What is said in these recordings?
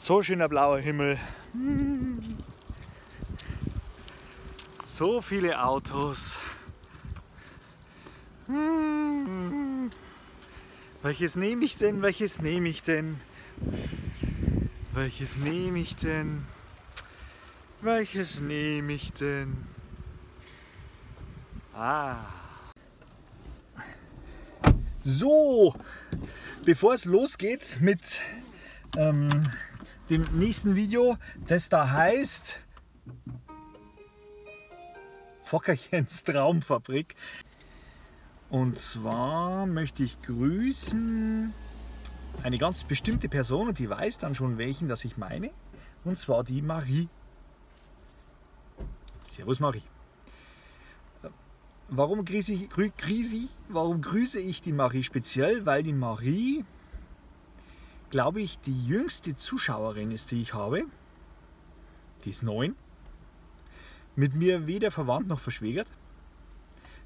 So schöner blauer Himmel. So viele Autos. Welches nehme ich denn? Welches nehme ich denn? Welches nehme ich denn? Welches nehme ich denn? Ah. So, bevor es losgeht mit ähm, dem nächsten Video, das da heißt Fockerchens Traumfabrik. Und zwar möchte ich grüßen eine ganz bestimmte Person und die weiß dann schon welchen, das ich meine. Und zwar die Marie. Servus Marie. Warum grüße ich, grü, grüße, warum grüße ich die Marie speziell? Weil die Marie, glaube ich, die jüngste Zuschauerin ist, die ich habe. Die ist neun. Mit mir weder verwandt noch verschwägert.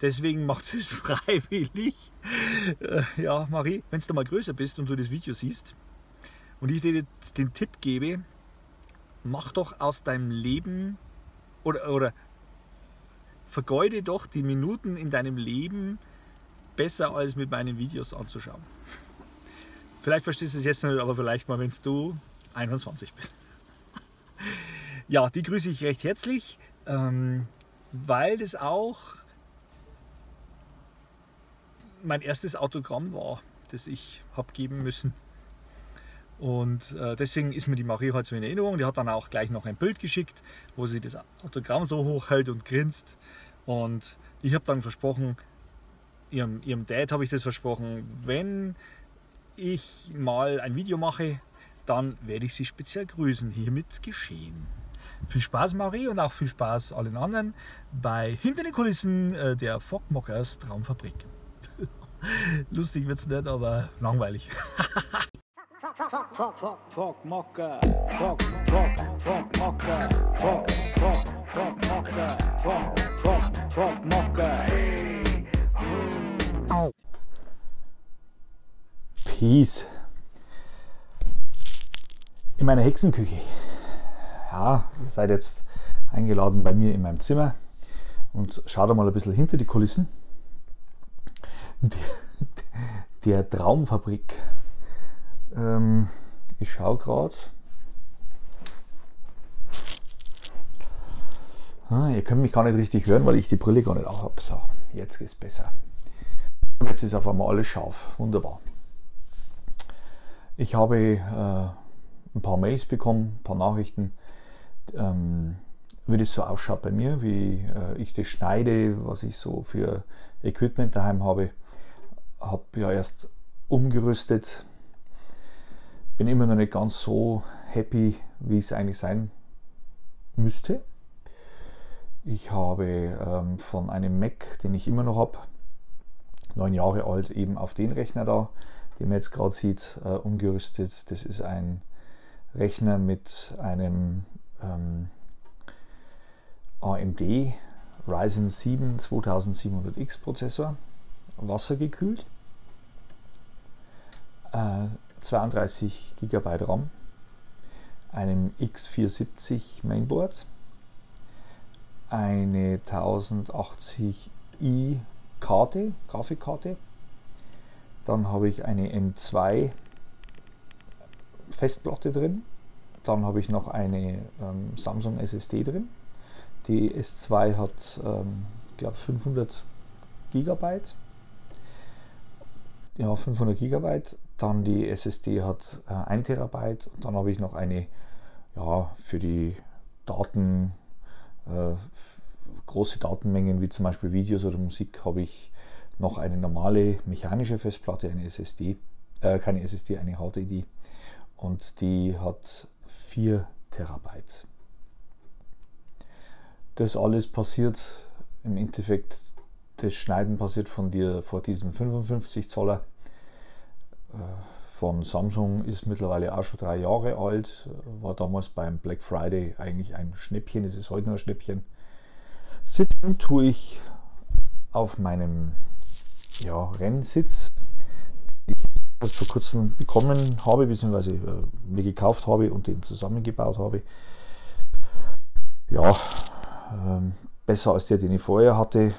Deswegen macht sie es freiwillig. Äh, ja, Marie, wenn du mal größer bist und du das Video siehst und ich dir den Tipp gebe, mach doch aus deinem Leben oder, oder vergeude doch die Minuten in deinem Leben besser als mit meinen Videos anzuschauen. Vielleicht verstehst du es jetzt nicht, aber vielleicht mal, wenn du 21 bist. ja, die grüße ich recht herzlich, ähm, weil das auch mein erstes Autogramm war, das ich habe geben müssen. Und äh, deswegen ist mir die Marie halt so in Erinnerung. Die hat dann auch gleich noch ein Bild geschickt, wo sie das Autogramm so hochhält und grinst. Und ich habe dann versprochen, ihrem, ihrem Dad habe ich das versprochen, wenn ich mal ein Video mache, dann werde ich sie speziell grüßen. Hiermit geschehen. Viel Spaß, Marie, und auch viel Spaß allen anderen bei Hinter den Kulissen äh, der Fogmockers Traumfabrik. Lustig wird es nicht, aber langweilig. Fuck, fuck, fuck, fuck, Mocker. Fuck, fuck, fuck, Mocker. Fuck, Peace. In meiner Hexenküche. Ja, ihr seid jetzt eingeladen bei mir in meinem Zimmer und schaut mal ein bisschen hinter die Kulissen. Der, der Traumfabrik ähm, ich schaue gerade. Ah, ihr könnt mich gar nicht richtig hören, weil ich die Brille gar nicht auch habe. So, jetzt geht es besser. Und jetzt ist auf einmal alles scharf. Wunderbar. Ich habe äh, ein paar Mails bekommen, ein paar Nachrichten, ähm, wie das so ausschaut bei mir, wie äh, ich das schneide, was ich so für Equipment daheim habe. Habe ja erst umgerüstet, bin immer noch nicht ganz so happy, wie es eigentlich sein müsste. Ich habe ähm, von einem Mac, den ich immer noch habe, neun Jahre alt, eben auf den Rechner da, den man jetzt gerade sieht, äh, umgerüstet. Das ist ein Rechner mit einem ähm, AMD Ryzen 7 2700X Prozessor, wassergekühlt. Äh, 32 GB RAM, einem X470 Mainboard, eine 1080i Karte, Grafikkarte, dann habe ich eine M2 Festplatte drin, dann habe ich noch eine ähm, Samsung SSD drin. Die S2 hat, ähm, glaube 500 GB. Ja, 500 GB. Dann die SSD hat äh, 1 Terabyte und dann habe ich noch eine ja, für die Daten, äh, große Datenmengen wie zum Beispiel Videos oder Musik habe ich noch eine normale mechanische Festplatte, eine SSD, äh, keine SSD, eine HDD und die hat 4 Terabyte. Das alles passiert im Endeffekt, das Schneiden passiert von dir vor diesem 55 Zoller von Samsung ist mittlerweile auch schon drei Jahre alt, war damals beim Black Friday eigentlich ein Schnäppchen, es ist heute nur ein Schnäppchen. Sitzen tue ich auf meinem ja, Rennsitz, den ich das vor kurzem bekommen habe, beziehungsweise äh, mir gekauft habe und den zusammengebaut habe. Ja, ähm, besser als der, den ich vorher hatte.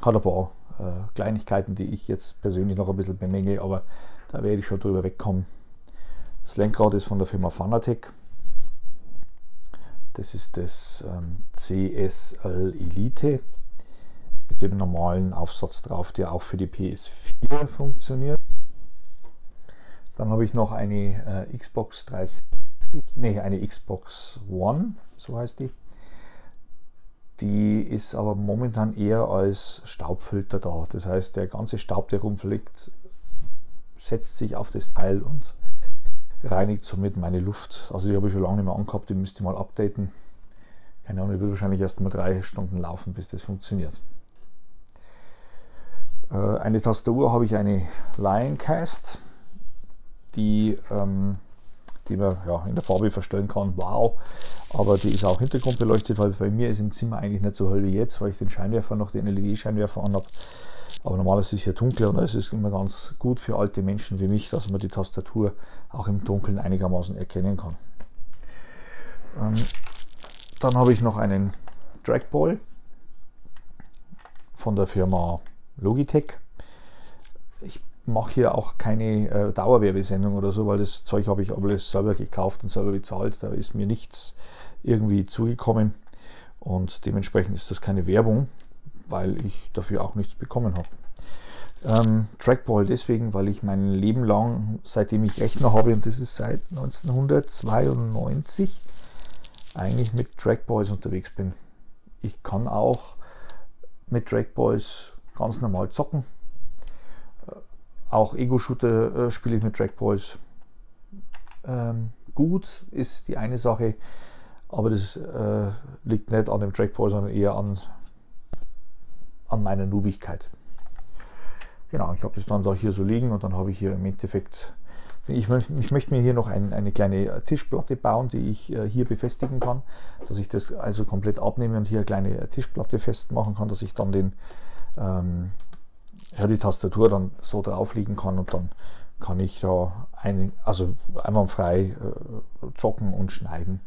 Hat ein paar äh, Kleinigkeiten, die ich jetzt persönlich noch ein bisschen bemängel, aber da werde ich schon drüber wegkommen. Das Lenkrad ist von der Firma Fanatec. Das ist das ähm, CSL Elite mit dem normalen Aufsatz drauf, der auch für die PS4 funktioniert. Dann habe ich noch eine äh, Xbox 360, nee, eine Xbox One, so heißt die. Die ist aber momentan eher als Staubfilter da. Das heißt, der ganze Staub, der rumfliegt, setzt sich auf das Teil und reinigt somit meine Luft. Also die habe ich schon lange nicht mehr angehabt, die müsste ich mal updaten. Keine Ahnung, die wird wahrscheinlich erst mal drei Stunden laufen, bis das funktioniert. Äh, eine Tastatur habe ich eine Lioncast, die, ähm, die man ja, in der Farbe verstellen kann. Wow! Aber die ist auch hintergrundbeleuchtet, weil bei mir ist im Zimmer eigentlich nicht so hell wie jetzt, weil ich den Scheinwerfer noch, den LED-Scheinwerfer an habe. Aber normalerweise ist es hier dunkler und es ist immer ganz gut für alte Menschen wie mich, dass man die Tastatur auch im Dunkeln einigermaßen erkennen kann. Ähm, dann habe ich noch einen Trackball von der Firma Logitech. Ich mache hier auch keine äh, Dauerwerbesendung oder so, weil das Zeug habe ich alles selber gekauft und selber bezahlt. Da ist mir nichts irgendwie zugekommen und dementsprechend ist das keine Werbung, weil ich dafür auch nichts bekommen habe. Ähm, Trackball deswegen, weil ich mein Leben lang, seitdem ich Rechner habe, und das ist seit 1992, eigentlich mit Trackballs unterwegs bin. Ich kann auch mit Trackballs ganz normal zocken. Äh, auch Ego-Shooter äh, spiele ich mit Trackballs. Ähm, gut ist die eine Sache, aber das äh, liegt nicht an dem Trackball, sondern eher an, an meiner Nubigkeit. Genau, ich habe das dann da hier so liegen und dann habe ich hier im Endeffekt, ich, ich möchte mir hier noch ein, eine kleine Tischplatte bauen, die ich äh, hier befestigen kann, dass ich das also komplett abnehme und hier eine kleine Tischplatte festmachen kann, dass ich dann den, ähm, ja, die Tastatur dann so drauf liegen kann und dann kann ich da ein, also einwandfrei äh, zocken und schneiden.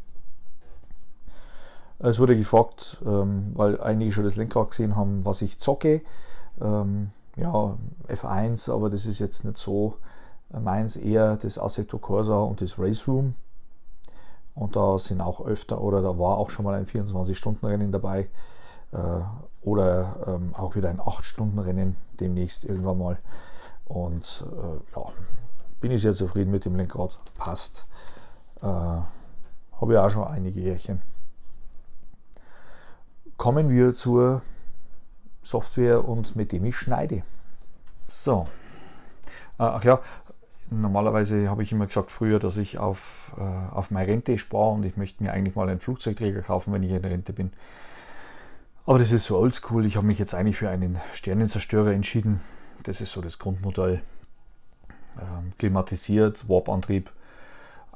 Es wurde gefragt, ähm, weil einige schon das Lenkrad gesehen haben, was ich zocke. Ähm, ja, F1, aber das ist jetzt nicht so meins, eher das Assetto Corsa und das Race Room. Und da sind auch öfter, oder da war auch schon mal ein 24-Stunden-Rennen dabei. Äh, oder ähm, auch wieder ein 8-Stunden-Rennen demnächst irgendwann mal. Und äh, ja, bin ich sehr zufrieden mit dem Lenkrad. Passt. Äh, Habe ich auch schon einige Jährchen. Kommen wir zur Software und mit dem ich schneide. So. Äh, ach ja, normalerweise habe ich immer gesagt früher, dass ich auf, äh, auf meine Rente spare und ich möchte mir eigentlich mal einen Flugzeugträger kaufen, wenn ich in Rente bin. Aber das ist so oldschool. Ich habe mich jetzt eigentlich für einen Sternenzerstörer entschieden. Das ist so das Grundmodell. Ähm, klimatisiert, Warp-Antrieb.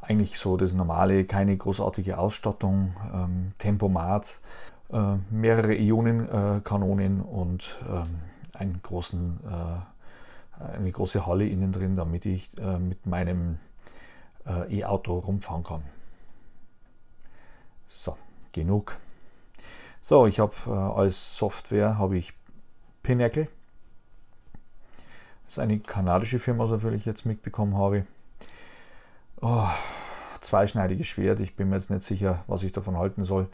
Eigentlich so das normale, keine großartige Ausstattung, ähm, Tempomat, äh, mehrere Ionenkanonen und ähm, einen großen, äh, eine große Halle innen drin, damit ich äh, mit meinem äh, E-Auto rumfahren kann. So, genug. So, ich habe äh, als Software habe ich Pinnacle. Das ist eine kanadische Firma, so viel ich jetzt mitbekommen habe. Oh, zweischneidiges Schwert. Ich bin mir jetzt nicht sicher, was ich davon halten soll.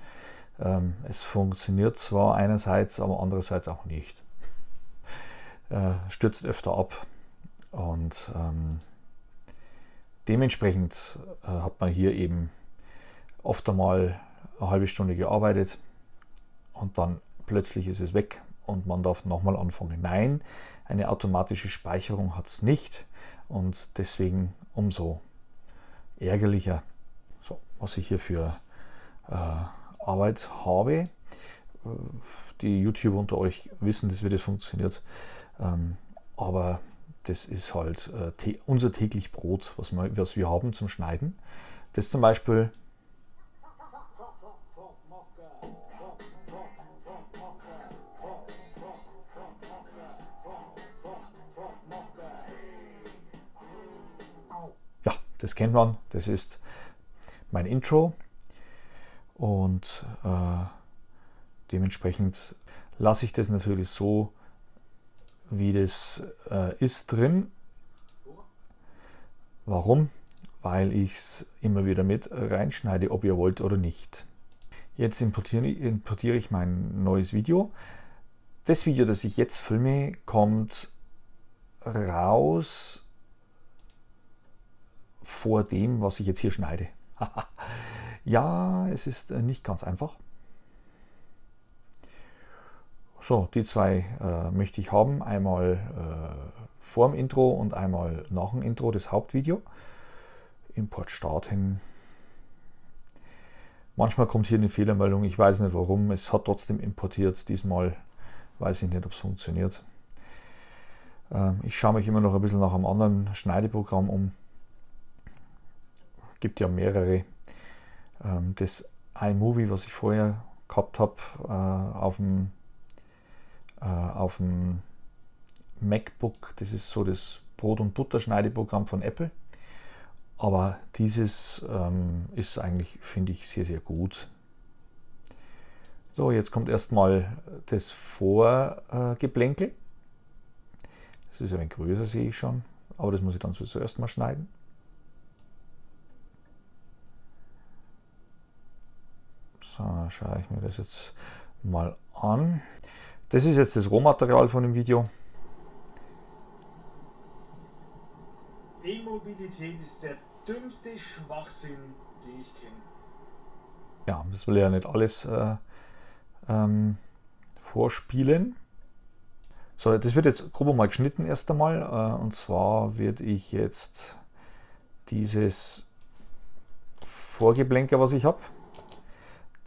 Ähm, es funktioniert zwar einerseits, aber andererseits auch nicht. Äh, stürzt öfter ab und ähm, dementsprechend äh, hat man hier eben oft einmal eine halbe Stunde gearbeitet und dann plötzlich ist es weg und man darf nochmal anfangen. Nein, eine automatische Speicherung hat es nicht und deswegen umso ärgerlicher, so, was ich hier für äh, Arbeit habe. Äh, die YouTuber unter euch wissen, dass wie das funktioniert. Ähm, aber das ist halt äh, unser täglich Brot, was wir, was wir haben zum Schneiden. Das zum Beispiel das kennt man, das ist mein Intro und äh, dementsprechend lasse ich das natürlich so, wie das äh, ist drin. Warum? Weil ich es immer wieder mit reinschneide, ob ihr wollt oder nicht. Jetzt importiere, importiere ich mein neues Video. Das Video, das ich jetzt filme, kommt raus vor dem, was ich jetzt hier schneide. ja, es ist äh, nicht ganz einfach. So, die zwei äh, möchte ich haben. Einmal äh, vor dem Intro und einmal nach dem Intro das Hauptvideo. Import starten. Manchmal kommt hier eine Fehlermeldung, ich weiß nicht warum. Es hat trotzdem importiert. Diesmal weiß ich nicht, ob es funktioniert. Ähm, ich schaue mich immer noch ein bisschen nach einem anderen Schneideprogramm um. Gibt ja mehrere. Ähm, das iMovie, was ich vorher gehabt habe, äh, auf dem, äh, auf dem MacBook, das ist so das Brot- und Butter-Schneideprogramm von Apple. Aber dieses ähm, ist eigentlich, finde ich, sehr, sehr gut. So, jetzt kommt erstmal das Vorgeplänkel. Das ist ein wenig größer, sehe ich schon. Aber das muss ich dann sowieso erstmal schneiden. So, schaue ich mir das jetzt mal an. Das ist jetzt das Rohmaterial von dem Video. E-Mobilität ist der dümmste Schwachsinn, den ich kenne. Ja, das will ja nicht alles äh, ähm, vorspielen. So, das wird jetzt grob mal geschnitten erst einmal. Äh, und zwar werde ich jetzt dieses Vorgeblänker, was ich habe.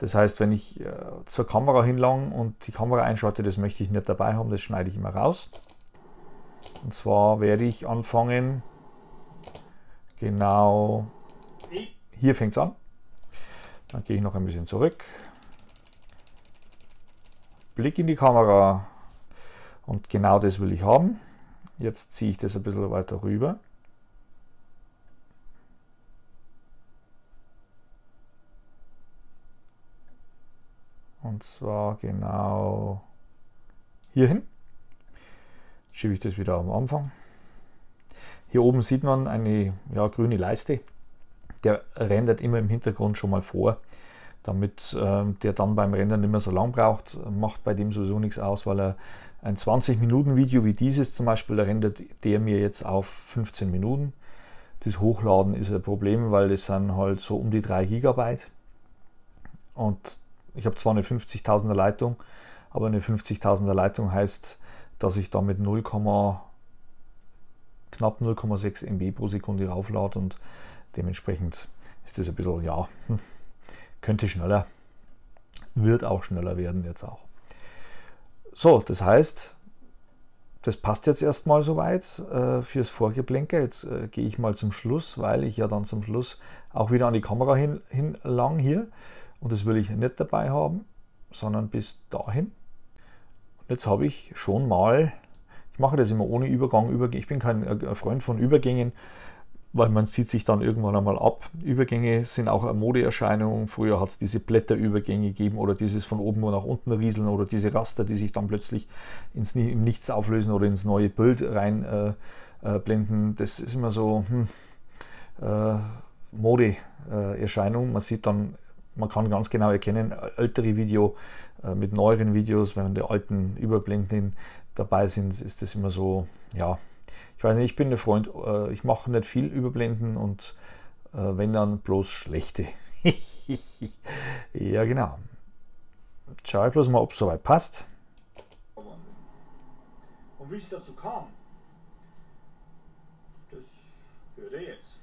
Das heißt, wenn ich äh, zur Kamera hinlang und die Kamera einschalte, das möchte ich nicht dabei haben, das schneide ich immer raus. Und zwar werde ich anfangen Genau hier fängt es an. Dann gehe ich noch ein bisschen zurück. Blick in die Kamera. Und genau das will ich haben. Jetzt ziehe ich das ein bisschen weiter rüber. Und zwar genau hierhin. Schiebe ich das wieder am Anfang. Hier oben sieht man eine ja, grüne Leiste. Der rendert immer im Hintergrund schon mal vor, damit äh, der dann beim Rendern nicht mehr so lang braucht. Macht bei dem sowieso nichts aus, weil er ein 20 Minuten Video wie dieses zum Beispiel, da rendert der mir jetzt auf 15 Minuten. Das Hochladen ist ein Problem, weil das sind halt so um die 3 Gigabyte. Und ich habe zwar eine 50.000er Leitung, aber eine 50.000er Leitung heißt, dass ich damit 0, knapp 0,6 MB pro Sekunde rauflade und dementsprechend ist das ein bisschen, ja, könnte schneller, wird auch schneller werden jetzt auch. So, das heißt, das passt jetzt erstmal soweit äh, fürs Vorgeblänker. Jetzt äh, gehe ich mal zum Schluss, weil ich ja dann zum Schluss auch wieder an die Kamera hin, hin lang hier. Und das will ich nicht dabei haben, sondern bis dahin. Und jetzt habe ich schon mal ich mache das immer ohne Übergang. Ich bin kein äh, Freund von Übergängen, weil man zieht sich dann irgendwann einmal ab. Übergänge sind auch eine Modeerscheinung. Früher hat es diese Blätterübergänge gegeben oder dieses von oben nach unten rieseln oder diese Raster, die sich dann plötzlich ins Nichts auflösen oder ins neue Bild rein äh, äh. Das ist immer so hm, äh, Modeerscheinung. man sieht dann, man kann ganz genau erkennen, ältere Video äh, mit neueren Videos, wenn die alten Überblenden dabei sind, ist das immer so, ja, ich weiß nicht, ich bin ein Freund, äh, ich mache nicht viel Überblenden und äh, wenn dann bloß schlechte. ja, genau. Schau ich bloß mal, ob es soweit passt. Und wie es dazu kam, das hört ihr jetzt.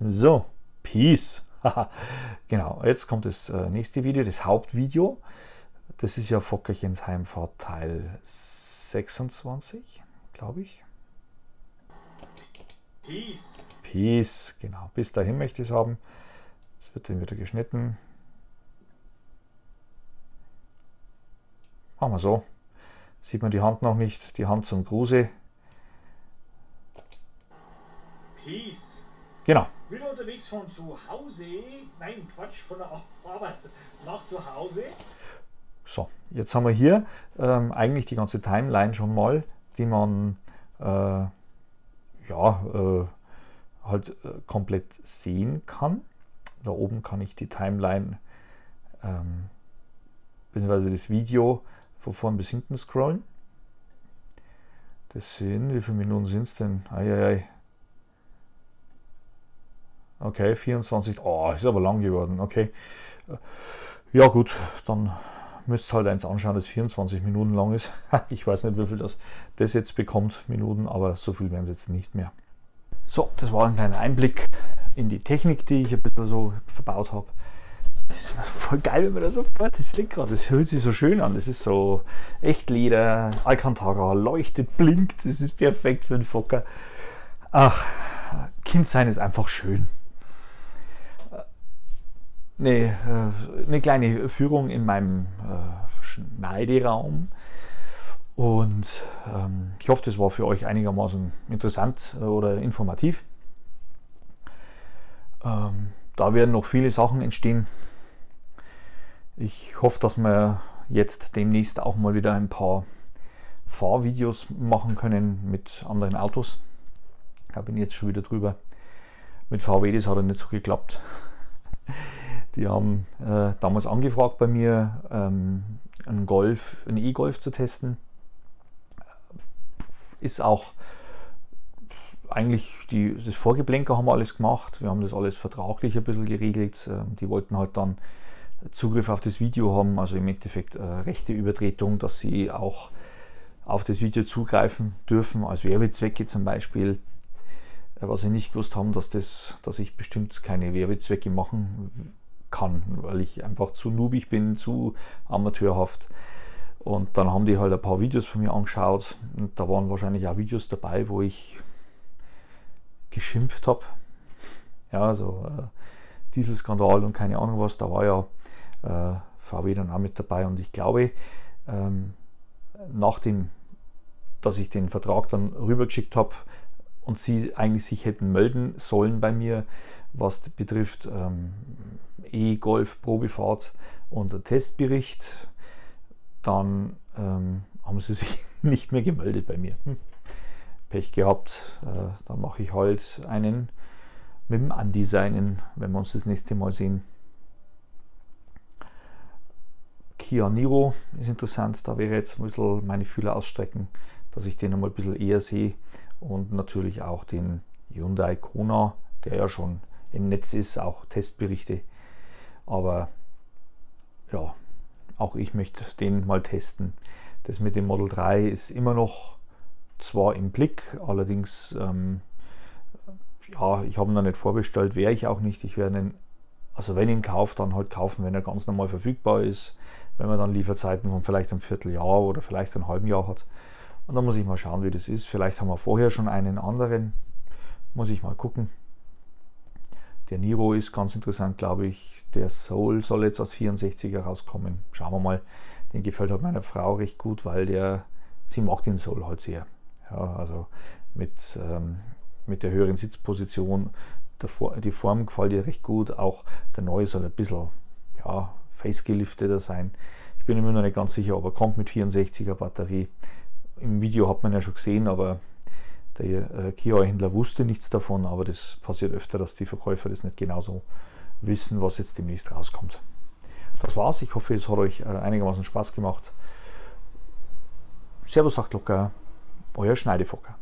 So, Peace. genau, jetzt kommt das äh, nächste Video, das Hauptvideo. Das ist ja Fockerchens Heimfahrt Teil 26, glaube ich. Peace. Peace, genau. Bis dahin möchte ich es haben. Jetzt wird dann wieder geschnitten. Machen wir so. Sieht man die Hand noch nicht, die Hand zum Gruße. Kies. Genau. Bin unterwegs von zu Hause, nein, Quatsch, von der Arbeit nach zu Hause. So, jetzt haben wir hier ähm, eigentlich die ganze Timeline schon mal, die man äh, ja äh, halt äh, komplett sehen kann. Da oben kann ich die Timeline ähm, bzw. das Video von vorn bis hinten scrollen. Das sind, wie viele Minuten sind es denn? Eieiei. Okay, 24. Oh, ist aber lang geworden. Okay. Ja, gut, dann müsst halt eins anschauen, das 24 Minuten lang ist. Ich weiß nicht, wie viel das, das jetzt bekommt, Minuten, aber so viel werden es jetzt nicht mehr. So, das war ein kleiner Einblick in die Technik, die ich ein bisschen so verbaut habe. Das ist voll geil, wenn man das so fährt. Das gerade, das fühlt sich so schön an. Das ist so Echtleder, Alcantara, leuchtet, blinkt. Das ist perfekt für einen Focker. Ach, Kind sein ist einfach schön. Eine, äh, eine kleine Führung in meinem äh, Schneideraum. Und ähm, ich hoffe, das war für euch einigermaßen interessant oder informativ. Ähm, da werden noch viele Sachen entstehen. Ich hoffe, dass wir jetzt demnächst auch mal wieder ein paar Fahrvideos machen können mit anderen Autos. Da bin ich jetzt schon wieder drüber. Mit VW, das hat ja nicht so geklappt. Die haben äh, damals angefragt bei mir, ähm, einen Golf, einen E-Golf zu testen. Ist auch eigentlich die, das Vorgeblänker haben wir alles gemacht. Wir haben das alles vertraglich ein bisschen geregelt. Ähm, die wollten halt dann Zugriff auf das Video haben, also im Endeffekt äh, rechte Übertretung, dass sie auch auf das Video zugreifen dürfen, als Werbezwecke zum Beispiel. Äh, was sie nicht gewusst haben, dass, das, dass ich bestimmt keine Werbezwecke machen kann, weil ich einfach zu noobig bin, zu amateurhaft. Und dann haben die halt ein paar Videos von mir angeschaut und da waren wahrscheinlich auch Videos dabei, wo ich geschimpft habe. Ja, also äh, Dieselskandal und keine Ahnung was, da war ja äh, VW dann auch mit dabei. Und ich glaube, ähm, nachdem, dass ich den Vertrag dann rübergeschickt habe und sie eigentlich sich hätten melden sollen bei mir, was betrifft ähm, E-Golf Probefahrt und Testbericht, dann ähm, haben sie sich nicht mehr gemeldet bei mir. Hm. Pech gehabt, äh, dann mache ich halt einen mit dem Andi seinen, wenn wir uns das nächste Mal sehen. Kia Niro ist interessant, da wäre jetzt ein bisschen meine Fühler ausstrecken, dass ich den einmal ein bisschen eher sehe und natürlich auch den Hyundai Kona, der ja schon im Netz ist, auch Testberichte. Aber ja, auch ich möchte den mal testen. Das mit dem Model 3 ist immer noch zwar im Blick, allerdings ähm, ja, ich habe ihn noch nicht vorbestellt, wäre ich auch nicht. Ich werde ihn, also wenn ich ihn kaufe, dann halt kaufen, wenn er ganz normal verfügbar ist. Wenn man dann Lieferzeiten von vielleicht einem Vierteljahr oder vielleicht einem halben Jahr hat. Und dann muss ich mal schauen, wie das ist. Vielleicht haben wir vorher schon einen anderen. Muss ich mal gucken. Der Niro ist ganz interessant, glaube ich. Der Soul soll jetzt aus 64er rauskommen. Schauen wir mal. Den gefällt halt meiner Frau recht gut, weil der, sie mag den Soul halt sehr. Ja, also mit ähm, mit der höheren Sitzposition. die Form gefällt ihr recht gut. Auch der neue soll ein bisschen ja, facegelifteter sein. Ich bin immer noch nicht ganz sicher, ob er kommt mit 64er Batterie. Im Video hat man ja schon gesehen, aber der äh, Kia-Händler wusste nichts davon. Aber das passiert öfter, dass die Verkäufer das nicht genauso wissen, was jetzt demnächst rauskommt. Das war's. Ich hoffe, es hat euch äh, einigermaßen Spaß gemacht. Servus, sagt locker, euer Schneidefocker.